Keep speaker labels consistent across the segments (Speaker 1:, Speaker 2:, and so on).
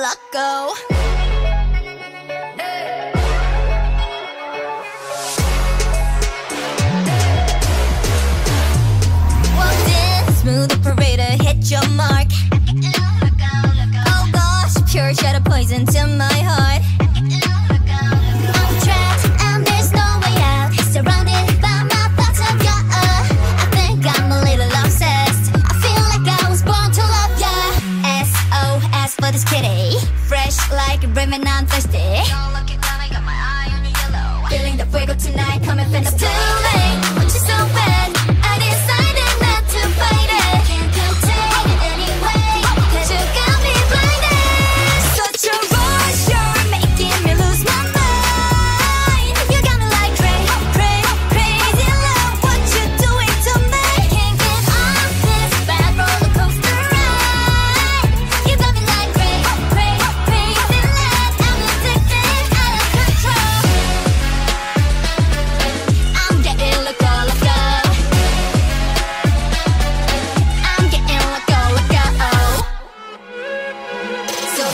Speaker 1: Go. Walked in, smooth operator, hit your Fresh like a raven, I'm thirsty. Feeling the fuego tonight, coming from the too late.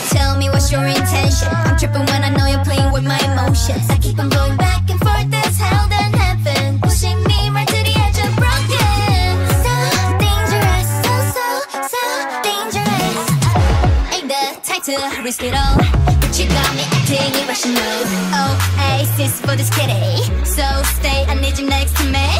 Speaker 1: Tell me what's your intention? I'm tripping when I know you're playing with my emotions. I keep on going back and forth, this hell than heaven. Pushing me right to the edge of broken. So dangerous, so, so, so dangerous. Uh, ain't the type to risk it all. But you got me acting irrational. Oh, Oasis for this kitty. Eh? So stay, I need you next to me.